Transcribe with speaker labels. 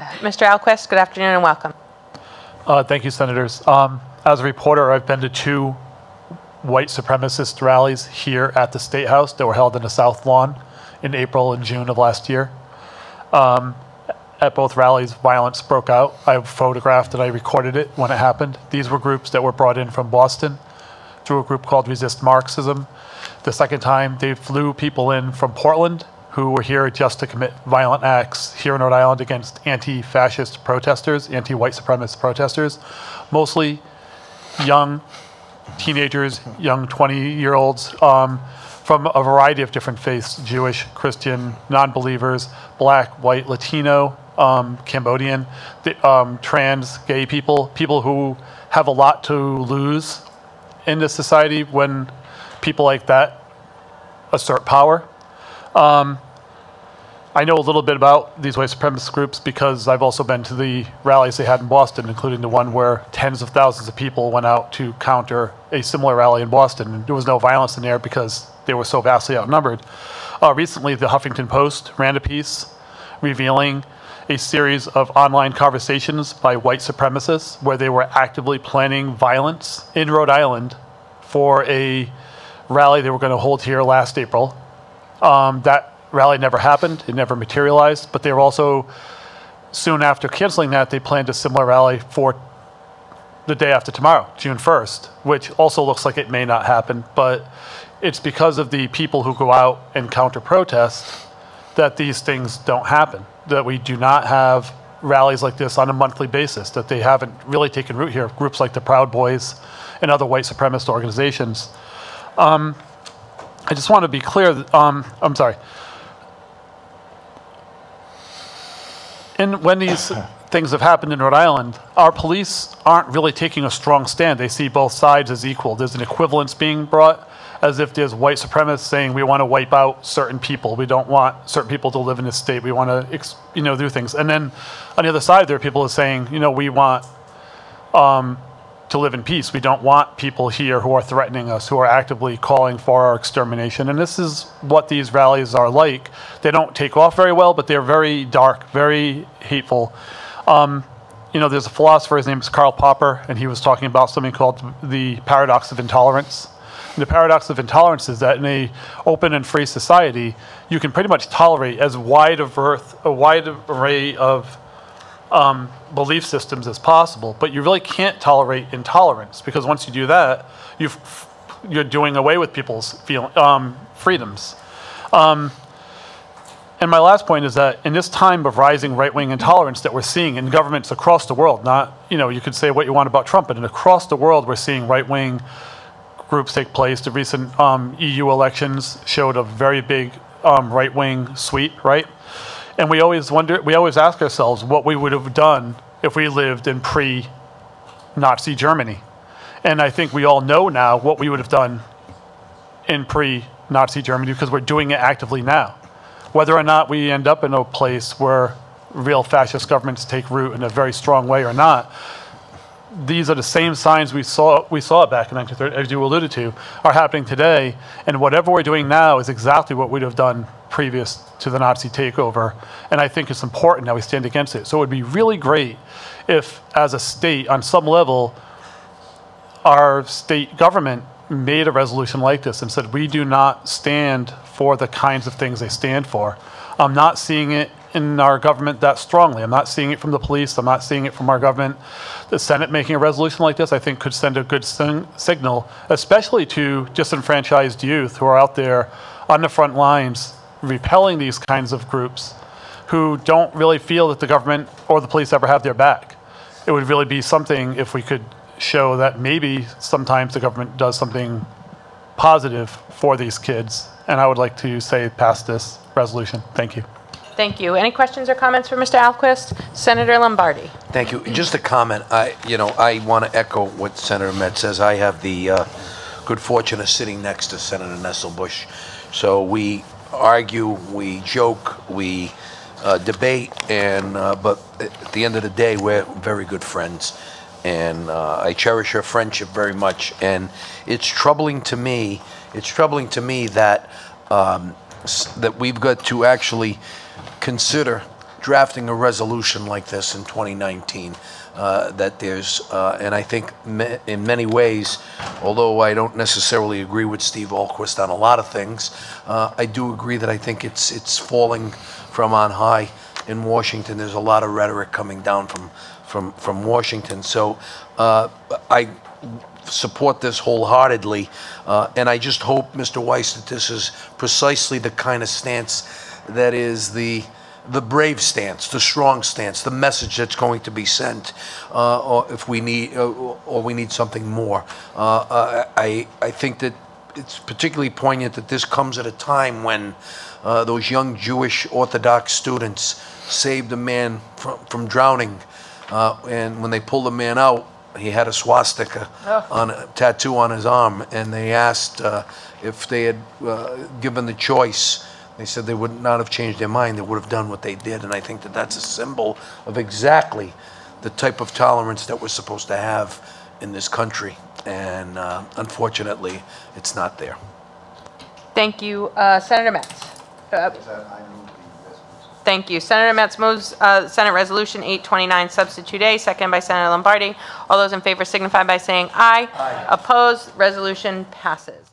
Speaker 1: Mr. Ahlquist, good afternoon and welcome.
Speaker 2: Uh, thank you, Senators. Um, as a reporter, I've been to two white supremacist rallies here at the State House that were held in the South Lawn in April and June of last year. Um, at both rallies, violence broke out. I photographed and I recorded it when it happened. These were groups that were brought in from Boston through a group called Resist Marxism. The second time, they flew people in from Portland who were here just to commit violent acts here in Rhode Island against anti-fascist protesters, anti-white supremacist protesters, mostly young teenagers, young 20-year-olds um, from a variety of different faiths, Jewish, Christian, non-believers, black, white, Latino, um, Cambodian, um, trans, gay people, people who have a lot to lose in this society when people like that assert power. Um, I know a little bit about these white supremacist groups because I've also been to the rallies they had in Boston, including the one where tens of thousands of people went out to counter a similar rally in Boston. And there was no violence in there because they were so vastly outnumbered. Uh, recently, the Huffington Post ran a piece revealing a series of online conversations by white supremacists where they were actively planning violence in Rhode Island for a rally they were going to hold here last April. Um, that rally never happened, it never materialized, but they were also, soon after canceling that, they planned a similar rally for the day after tomorrow, June 1st, which also looks like it may not happen, but it's because of the people who go out and counter protest that these things don't happen, that we do not have rallies like this on a monthly basis, that they haven't really taken root here. Groups like the Proud Boys and other white supremacist organizations. Um, I just want to be clear. Um, I'm sorry. And when these things have happened in Rhode Island, our police aren't really taking a strong stand. They see both sides as equal. There's an equivalence being brought, as if there's white supremacists saying we want to wipe out certain people. We don't want certain people to live in this state. We want to, you know, do things. And then on the other side, there are people saying, you know, we want um, to live in peace. We don't want people here who are threatening us, who are actively calling for our extermination. And this is what these rallies are like. They don't take off very well, but they're very dark, very hateful. Um, you know, there's a philosopher, his name is Karl Popper, and he was talking about something called the paradox of intolerance. And the paradox of intolerance is that in a open and free society, you can pretty much tolerate as wide a, berth, a wide array of um, belief systems as possible, but you really can't tolerate intolerance because once you do that, you are doing away with people's feel, um, freedoms. Um, and my last point is that in this time of rising right-wing intolerance that we're seeing in governments across the world, not, you know, you could say what you want about Trump, but across the world we're seeing right-wing groups take place. The recent um, EU elections showed a very big um, right-wing sweep, right? And we always wonder, we always ask ourselves what we would have done if we lived in pre Nazi Germany. And I think we all know now what we would have done in pre Nazi Germany because we're doing it actively now. Whether or not we end up in a place where real fascist governments take root in a very strong way or not, these are the same signs we saw we saw back in 1930, as you alluded to, are happening today. And whatever we're doing now is exactly what we'd have done previous to the Nazi takeover. And I think it's important that we stand against it. So it would be really great if, as a state, on some level, our state government made a resolution like this and said, we do not stand for the kinds of things they stand for. I'm not seeing it in our government that strongly. I'm not seeing it from the police. I'm not seeing it from our government. The Senate making a resolution like this, I think, could send a good signal, especially to disenfranchised youth who are out there on the front lines repelling these kinds of groups who don't really feel that the government or the police ever have their back. It would really be something if we could show that maybe sometimes the government does something positive for these kids. And I would like to say pass this resolution. Thank you.
Speaker 1: Thank you. Any questions or comments for Mr. Ahlquist? Senator Lombardi.
Speaker 3: Thank you. Just a comment. I, you know, I want to echo what Senator Metts says. I have the uh, good fortune of sitting next to Senator Nesselbush. So we argue, we joke, we uh, debate, and uh, but at the end of the day, we're very good friends, and uh, I cherish our friendship very much. And it's troubling to me. It's troubling to me that um, that we've got to actually consider drafting a resolution like this in 2019. uh, That there's, uh, and I think in many ways, although I don't necessarily agree with Steve Ahlquist on a lot of things, uh, I do agree that I think it's, it's falling from on high in Washington. There's a lot of rhetoric coming down from, from, from Washington. So uh, I support this wholeheartedly, uh, and I just hope, Mr. Weiss, that this is precisely the kind of stance that is the the brave stance, the strong stance, the message that's going to be sent, uh, or if we need, uh, or we need something more. Uh, uh, I I think that it's particularly poignant that this comes at a time when uh, those young Jewish Orthodox students saved a man from, from drowning, uh, and when they pulled the man out, he had a swastika on a tattoo on his arm, and they asked uh, if they had uh, given the choice. They said they would not have changed their mind. They would have done what they did, and I think that that's a symbol of exactly the type of tolerance that we're supposed to have in this country. And uh, unfortunately, it's not there.
Speaker 1: Thank you, uh, Senator Metts. Uh, Thank you. Senator Metts moves uh, Senate Resolution 829, Substitute A, second by Senator Lombardi. All those in favor signify by saying aye. Aye. Opposed, resolution passes.